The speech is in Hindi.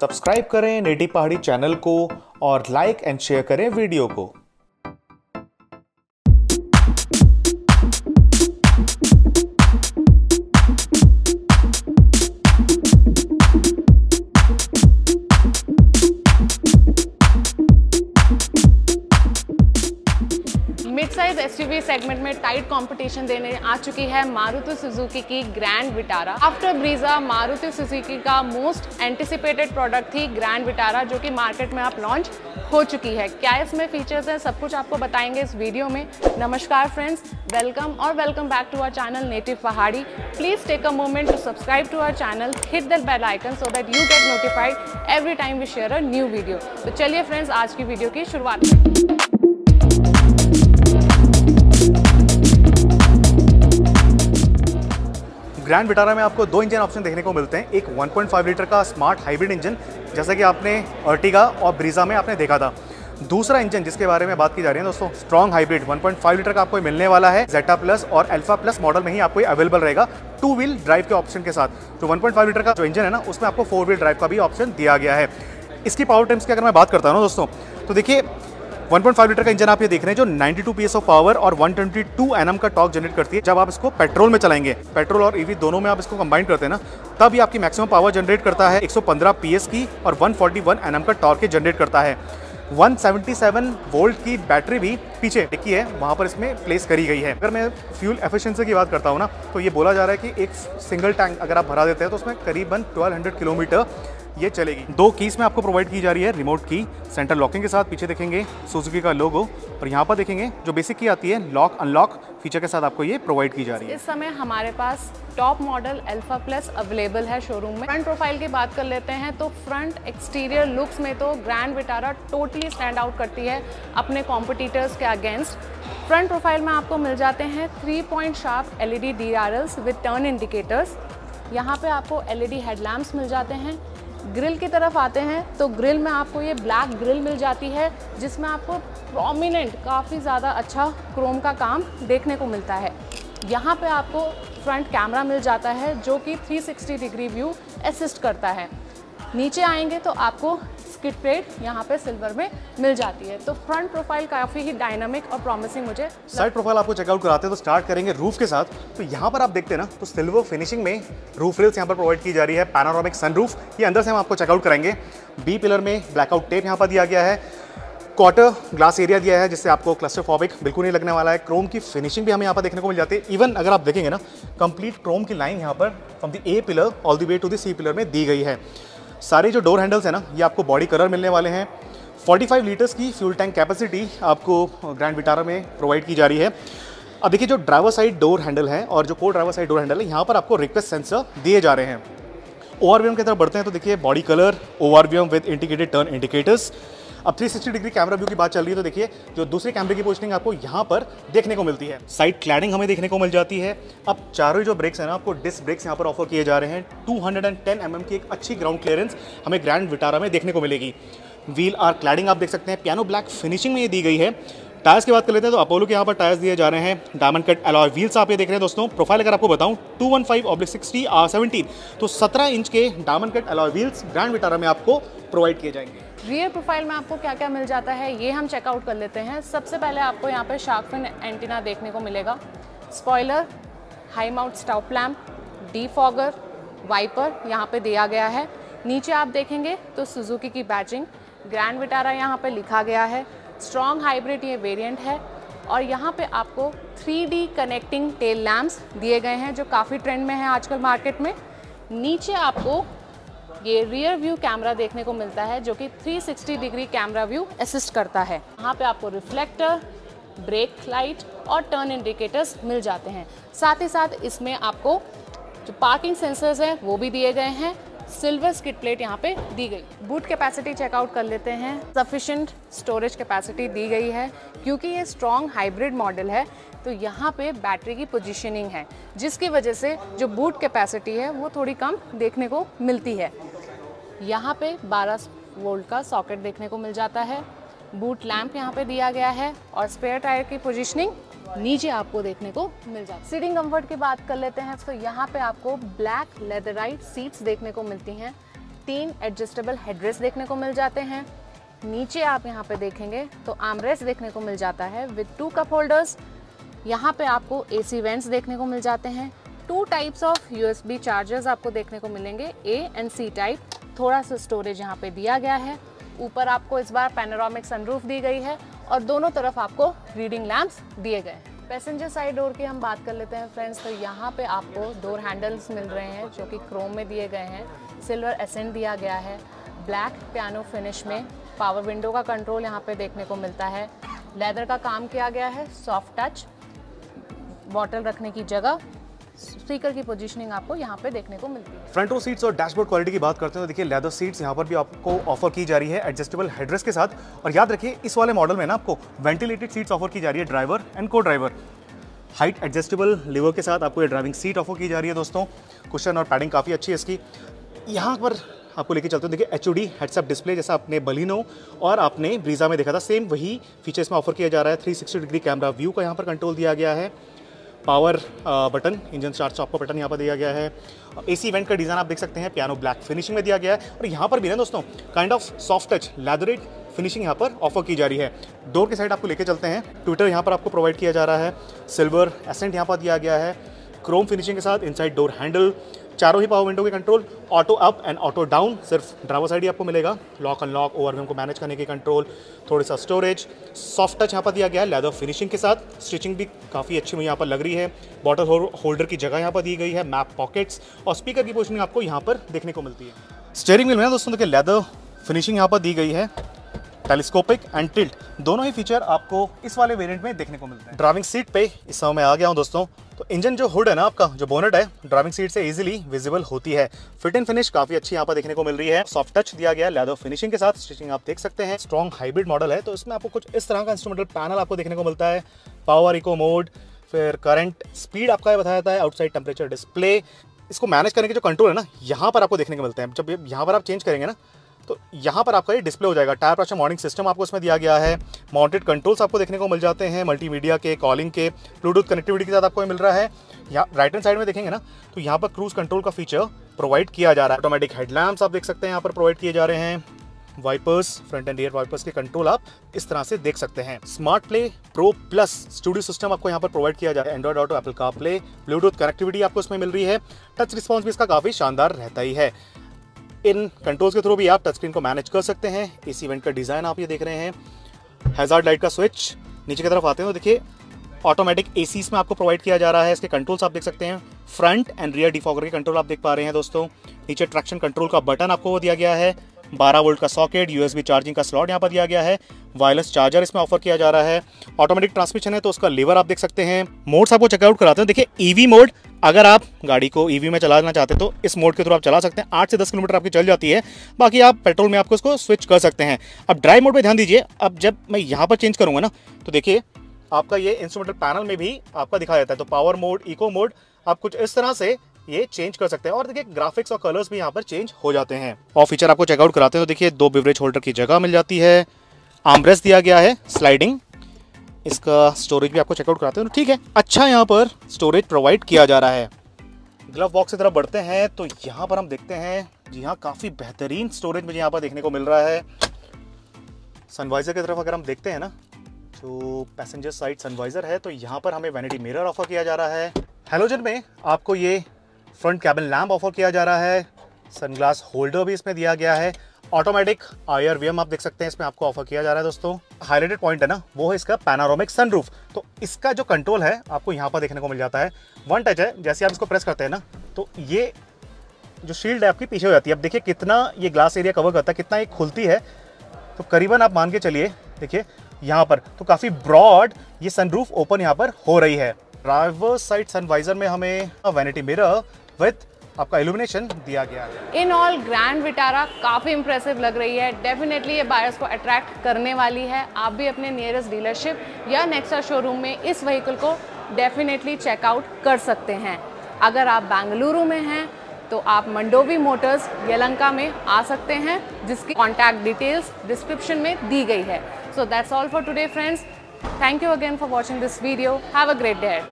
सब्सक्राइब करें नेटी पहाड़ी चैनल को और लाइक एंड शेयर करें वीडियो को। एसयूवी सेगमेंट में टाइट कंपटीशन देने आ चुकी है मारुति सुजुकी की Grand Vitara after Brezza Maruti Suzuki का मोस्ट एंटिसिपेटेड प्रोडक्ट थी ग्रैंड विटारा जो कि मार्केट में आप लॉन्च हो चुकी है। क्या इसमें फीचर्स हैं? सब कुछ आपको बताएँगे इस वीडियो में। नमस्कार फ्रेंड्स वेलकम और welcome back to our channel native Pahadi please take a moment to subscribe to our channel hit the bell icon so that you get notified every time we share a new video तो चलिए फ्रेंड्स आज की वीडियो की शुरुआत ग्रैंड विटारा में आपको दो इंजन ऑप्शन देखने को मिलते हैं। एक 1.5 लीटर का स्मार्ट हाइब्रिड इंजन जैसा कि आपने अर्टिगा और ब्रीजा में आपने देखा था। दूसरा इंजन जिसके बारे में बात की जा रही है दोस्तों स्ट्रॉन्ग हाइब्रिड 1.5 लीटर का आपको मिलने वाला है। जेटा प्लस और अल्फ़ा प्लस मॉडल में ही आपको अवेलेबल रहेगा टू व्हील ड्राइव के ऑप्शन के साथ। जो 1.5 लीटर का जो इंजन है ना, उसमें आपको फोर व्हील ड्राइव का भी ऑप्शन दिया गया है। इसकी पावर टाइम्स की अगर मैं बात करता हूँ दोस्तों तो देखिए 1.5 लीटर का इंजन आप ये देख रहे हैं, जो 92 पीएस ऑफ़ पावर और 122 एनएम का टॉर्क जनरेट करती है। जब आप इसको पेट्रोल में चलाएँगे, पेट्रोल और ईवी दोनों में आप इसको कंबाइन करते हैं ना, तब ये आपकी मैक्सिमम पावर जनरेट करता है 115 पीएस की और 141 एनएम का टॉर्क जनरेट करता है। 177 वोल्ट की बैटरी भी पीछे टिकी है वहाँ पर इसमें प्लेस करी गई है। अगर मैं फ्यूल एफिशिएंसी की बात करता हूँ ना तो ये बोला जा रहा है कि एक सिंगल टैंक अगर आप भरा देते हैं तो उसमें करीबन 1200 किलोमीटर ये चलेगी। दो कीज में आपको प्रोवाइड की जा रही है रिमोट की सेंटर लॉकिंग के साथ पीछे देखेंगे सुजुकी का लोगो और यहाँ पर देखेंगे, जो बेसिक की आती है लॉक अनलॉक फीचर के साथ आपको ये प्रोवाइड की जा रही है। इस समय हमारे पास top model Alpha plus available है शोरूम में। फ्रंट प्रोफ़ाइल की बात कर लेते हैं तो फ्रंट एक्सटीरियर लुक्स में तो Grand Vitara totally stand out करती है अपने कॉम्पिटिटर्स के अगेंस्ट फ्रंट प्रोफ़ाइल में आपको मिल जाते हैं three point sharp L E D D R Ls with turn indicators यहाँ पे आपको एल ई डी हेडलैम्प्स मिल जाते हैं। ग्रिल की तरफ़ आते हैं तो ग्रिल में आपको ये ब्लैक ग्रिल मिल जाती है, जिसमें आपको प्रोमिनेंट काफ़ी ज़्यादा अच्छा क्रोम का काम देखने को मिलता है। यहाँ पे आपको फ्रंट कैमरा मिल जाता है, जो कि 360 डिग्री व्यू असिस्ट करता है। नीचे आएँगे तो आपको स्किट प्लेट यहाँ पे सिल्वर में मिल जाती है। तो फ्रंट प्रोफ़ाइल काफ़ी ही डायनामिक और प्रॉमिसिंग मुझे साइड प्रोफ़ाइल आपको चेकआउट कराते हैं तो स्टार्ट करेंगे रूफ के साथ। तो यहाँ पर आप देखते हैं ना तो सिल्वर फिनिशिंग में रूफ रेल्स यहाँ पर प्रोवाइड की जा रही है पैनारोमिक सनरूफ ये अंदर से हम आपको चेकआउट करेंगे बी पिलर में ब्लैकआउट टेप यहाँ पर दिया गया है। क्वार्टर ग्लास एरिया दिया है, जिससे आपको क्लस्टर फॉबिक बिल्कुल नहीं लगने वाला है। क्रोम की फिनिशिंग भी हमें यहाँ पर देखने को मिल जाती है। इवन अगर आप देखेंगे ना कंप्लीट क्रोम की लाइन यहाँ पर from the A pillar all the way to the C pillar में दी गई है। सारे जो डोर हैंडल्स हैं ना, ये आपको बॉडी कलर मिलने वाले हैं। 45 लीटर्स की फ्यूल टैंक कैपेसिटी आपको ग्रैंड विटारा में प्रोवाइड की जा रही है। अब देखिए, जो ड्राइवर साइड डोर हैंडल है और जो को ड्राइवर साइड डोर हैंडल है, यहाँ पर आपको रिक्वेस्ट सेंसर दिए जा रहे हैं। ओ की तरफ़ बढ़ते हैं तो देखिए body colour O with indicated turn indicators अब 360 डिग्री कैमरा व्यू की बात चल रही है तो देखिए, जो दूसरे कैमरे की पोजिशनिंग आपको यहाँ पर देखने को मिलती है। साइड क्लैडिंग हमें देखने को मिल जाती है। अब चारों जो ब्रेक्स हैं ना, आपको डिस्क ब्रेक्स यहाँ पर ऑफ़र किए जा रहे हैं। 210 mm की एक अच्छी ग्राउंड क्लियरेंस हमें ग्रैंड विटारा में देखने को मिलेगी। व्हील आर क्लैडिंग आप देख सकते हैं। पियानो ब्लैक फिनिशिंग में ये दी गई है। टायर्स की बात कर लेते हैं तो अपोलो के यहाँ पर टायर्स दिए जा रहे हैं। डायमंड कट अलॉय व्हील्स आप ये देख रहे हैं दोस्तों। प्रोफ़ाइल अगर आपको बताऊँ 215 one five oblique sixty R seventeen तो 17 इंच के diamond cut alloy wheels Grand Vitara में आपको प्रोवाइड किए जाएँगे। रियर प्रोफ़ाइल में आपको क्या क्या मिल जाता है, ये हम चेकआउट कर लेते हैं। सबसे पहले आपको यहाँ पर शार्क फिन एंटीना देखने को मिलेगा। Spoiler high mount stop lamp defogger wiper यहाँ पे दिया गया है। नीचे आप देखेंगे तो सुजुकी की बैचिंग ग्रैंड विटारा यहाँ पे लिखा गया है। स्ट्रॉन्ग हाइब्रिड ये वेरिएंट है। और यहाँ पे आपको 3D कनेक्टिंग टेल लैम्प्स दिए गए हैं, जो काफ़ी ट्रेंड में है आजकल मार्केट में। नीचे आपको ये रियर व्यू कैमरा देखने को मिलता है, जो कि 360 डिग्री कैमरा व्यू असिस्ट करता है। यहाँ पे आपको रिफ्लेक्टर ब्रेक लाइट और टर्न इंडिकेटर्स मिल जाते हैं। साथ ही साथ इसमें आपको जो पार्किंग सेंसर्स हैं, वो भी दिए गए हैं। सिल्वर स्किट प्लेट यहाँ पे दी गई। बूट कैपेसिटी चेकआउट कर लेते हैं। सफिशेंट स्टोरेज कैपेसिटी दी गई है। क्योंकि ये स्ट्रॉन्ग हाइब्रिड मॉडल है तो यहाँ पे बैटरी की पोजीशनिंग है, जिसकी वजह से जो बूट कैपेसिटी है, वो थोड़ी कम देखने को मिलती है। यहाँ पे 12 वोल्ट का सॉकेट देखने को मिल जाता है। बूट लैंप यहाँ पे दिया गया है और स्पेयर टायर की पोजीशनिंग नीचे आपको देखने को मिल जाती है। सीटिंग कंफर्ट की बात कर लेते हैं तो यहाँ पे आपको ब्लैक लेदराइट सीट्स देखने को मिलती हैं। तीन एडजस्टेबल हेडरेस्ट देखने को मिल जाते हैं। नीचे आप यहाँ पे देखेंगे तो आमरेस्ट देखने को मिल जाता है विद टू कप होल्डर्स यहाँ पे आपको एसी वेंट्स देखने को मिल जाते हैं। Two types of USB chargers आपको देखने को मिलेंगे ए एंड सी टाइप थोड़ा सा स्टोरेज यहाँ पे दिया गया है। ऊपर आपको इस बार पैनोरामिक सनरूफ दी गई है और दोनों तरफ़ आपको रीडिंग लैम्प्स दिए गए हैं। पैसेंजर साइड डोर की हम बात कर लेते हैं फ्रेंड्स तो यहाँ पे आपको डोर हैंडल्स मिल रहे हैं जो कि क्रोम में दिए गए हैं। सिल्वर एसेंट दिया गया है। ब्लैक पियानो फिनिश में पावर विंडो का कंट्रोल यहाँ पे देखने को मिलता है। लेदर का काम किया गया है सॉफ्ट टच बॉटल रखने की जगह। स्पीकर की पोजीशनिंग आपको यहाँ पे देखने को मिलती है। फ्रंट रो सीट्स और डैशबोर्ड क्वालिटी की बात करते हैं तो देखिए लेदर सीट्स यहाँ पर भी आपको ऑफ़र की जा रही है एडजस्टेबल हेडरेस्ट के साथ। और याद रखिए, इस वाले मॉडल में ना आपको वेंटिलेटेड सीट्स ऑफ़र की जा रही है ड्राइवर एंड को ड्राइवर हाइट एडजस्टेबल लिवर के साथ आपको ये ड्राइविंग सीट ऑफ़र की जा रही है दोस्तों। कुशन और पैडिंग काफ़ी अच्छी है इसकी। यहाँ पर आपको लेके चलते हैं, देखिए एच डी हेडसअप डिस्प्ले जैसा आपने बलिनो और आपने ब्रीजा में देखा था सेम वही फीचर्स में ऑफ़र किया जा रहा है। 360 डिग्री कैमरा व्यू का यहाँ पर कंट्रोल दिया गया है। Power button engine start stop का बटन यहाँ पर दिया गया है। एसी इवेंट का डिज़ाइन आप देख सकते हैं पियानो ब्लैक फिनिशिंग में दिया गया है। और यहाँ पर भी ना दोस्तों kind of soft touch leatherette finishing यहाँ पर ऑफ़र की जा रही है। डोर के साइड आपको लेके चलते हैं। ट्विटर यहाँ पर आपको प्रोवाइड किया जा रहा है। सिल्वर एसेंट यहाँ पर दिया गया है। क्रोम फिनिशिंग के साथ इनसाइड डोर हैंडल चारों ही पावर विंडो के control auto up and auto down सिर्फ़ ड्राइवर साइड ही आपको मिलेगा। लॉक अनलॉक ओवरव्यू को मैनेज करने के कंट्रोल थोड़ा सा स्टोरेज सॉफ्ट टच यहाँ पर दिया गया है लेदर फिनिशिंग के साथ। स्टिचिंग भी काफ़ी अच्छी यहाँ पर लग रही है। बॉटल होल्डर की जगह यहाँ पर दी गई है मैप पॉकेट्स और स्पीकर की पोजिशनिंग आपको यहाँ पर देखने को मिलती है। स्टेयरिंग व्हील में दोस्तों देखिए लेदर फिनिशिंग यहाँ पर दी गई है। टेलीस्कोपिक एंड टिल्ट दोनों ही फीचर आपको इस वाले वेरिएंट में देखने को मिलते हैं। ड्राइविंग सीट पे इस समय मैं आ गया हूँ दोस्तों। तो इंजन जो हुड है ना आपका, जो बोनट है, ड्राइविंग सीट से इजीली विजिबल होती है। फिट एंड फिनिश काफ़ी अच्छी यहाँ पर देखने को मिल रही है। सॉफ्ट टच दिया गया लेदर फिनिशिंग के साथ स्टिचिंग आप देख सकते हैं। स्ट्रॉन्ग हाइब्रिड मॉडल है तो इसमें आपको कुछ इस तरह का इंस्ट्रूमेंटल पैनल आपको देखने को मिलता है। पावर इको मोड फिर करंट स्पीड आपका बताया जाता है आउटसाइड टेम्परेचर डिस्प्ले इसको मैनेज करने के जो कंट्रोल है ना, यहाँ पर आपको देखने को मिलते हैं। जब यहाँ पर आप चेंज करेंगे ना तो यहाँ पर आपका ये डिस्प्ले हो जाएगा। टायर प्रेशर मॉर्निंग सिस्टम आपको इसमें दिया गया है। माउंटेड कंट्रोल्स आपको देखने को मिल जाते हैं। मल्टीमीडिया के कॉलिंग के ब्लूटूथ कनेक्टिविटी के साथ आपको मिल रहा है। यहाँ राइट हैंड साइड में देखेंगे ना तो यहाँ पर क्रूज कंट्रोल का फीचर प्रोवाइड किया जा रहा है। ऑटोमेटिक हेडलैम्प्स आप देख सकते हैं यहाँ पर प्रोवाइड किए जा रहे हैं। Wipers front and rear wipers के कंट्रोल आप इस तरह से देख सकते हैं। Smart play pro plus studio system आपको यहाँ पर प्रोवाइड किया जा रहा है। Android auto Apple car play Bluetooth connectivity आपको इसमें मिल रही है। टच रिस्पॉन्स भी इसका काफ़ी शानदार रहता ही है। इन कंट्रोल्स के थ्रू भी आप टच स्क्रीन को मैनेज कर सकते हैं। इस इवेंट का डिज़ाइन आप ये देख रहे हैं। हैजार्ड लाइट का स्विच नीचे की तरफ़ आते हैं तो देखिए ऑटोमेटिक ए में आपको प्रोवाइड किया जा रहा है। इसके कंट्रोल्स आप देख सकते हैं। फ्रंट एंड रियर डिफॉगर के कंट्रोल आप देख पा रहे हैं दोस्तों। नीचे ट्रैक्शन कंट्रोल का बटन आपको दिया गया है। 12 वोल्ट का सॉकेट यूएसबी चार्जिंग का स्लॉट यहाँ पर दिया गया है। वायरलेस चार्जर इसमें ऑफ़र किया जा रहा है। ऑटोमेटिक ट्रांसमिशन है तो उसका लीवर आप देख सकते हैं। मोड्स आपको चेकआउट कराते हैं। देखिए ईवी मोड अगर आप गाड़ी को ईवी में चलाना चाहते हैं तो इस मोड के थ्रू आप चला सकते हैं। आठ से दस किलोमीटर आपकी चल जाती है। बाकी आप पेट्रोल में आपको इसको स्विच कर सकते हैं। अब ड्राइव मोड पर ध्यान दीजिए। अब जब मैं यहाँ पर चेंज करूँगा ना तो देखिए, आपका ये इंस्ट्रूमेंटल पैनल में भी आपका दिखाया जाता है। तो पावर मोड इको मोड आप कुछ इस तरह से ये चेंज कर सकते हैं। और देखिए ग्राफिक्स और कलर्स भी यहाँ पर चेंज हो जाते हैं। और फीचर आपको चेकआउट कराते हैं तो देखिए, दो बिवरेज होल्डर की जगह मिल जाती है। आमरेस दिया गया है स्लाइडिंग इसका स्टोरेज भी आपको चेकआउट कराते हैं। तो ठीक है अच्छा यहाँ पर स्टोरेज प्रोवाइड किया जा रहा है। ग्लव बॉक्स की तरफ़ बढ़ते हैं तो यहाँ पर हम देखते हैं, जी हाँ काफ़ी बेहतरीन स्टोरेज मुझे यहाँ पर देखने को मिल रहा है। सनवाइजर की तरफ़ अगर हम देखते हैं ना जो पैसेंजर साइड सनवाइजर है तो यहाँ पर हमें वैनिटी मिरर ऑफ़र किया जा रहा है। हेलोजन में आपको ये फ्रंट कैबिन लैम्प ऑफ़र किया जा रहा है। सनग्लास होल्डर भी इसमें दिया गया है। ऑटोमेटिक आयर वी आप देख सकते हैं, इसमें आपको ऑफ़र किया जा रहा है दोस्तों। हाईलाइटेड पॉइंट है ना, वो है इसका पैनारोमिक सनरूफ तो इसका जो कंट्रोल है, आपको यहाँ पर देखने को मिल जाता है। वन टच है, जैसे आप इसको प्रेस करते हैं ना तो ये जो शील्ड है आपकी पीछे हो जाती है। अब देखिए कितना ये ग्लास एरिया कवर करता है, कितना ये खुलती है। तो करीबन आप मान के चलिए, देखिए यहाँ पर तो काफ़ी ब्रॉड ये सनरूफ ओपन यहाँ पर हो रही है। ड्राइवर साइड सनवाइजर में हमें वैनिटी मिरर विथ आपका इल्यूमिनेशन दिया गया है। इन ऑल ग्रैंड विटारा काफ़ी इंप्रेसिव लग रही है। डेफिनेटली ये बायर्स को अट्रैक्ट करने वाली है। आप भी अपने नियरेस्ट डीलरशिप या नेक्सा शोरूम में इस व्हीकल को डेफिनेटली चेकआउट कर सकते हैं। अगर आप बेंगलुरु में हैं तो आप मंडोवी मोटर्स यलंका में आ सकते हैं, जिसकी कॉन्टैक्ट डिटेल्स डिस्क्रिप्शन में दी गई है। So that's all for today friends thank you again for watching this video have a great day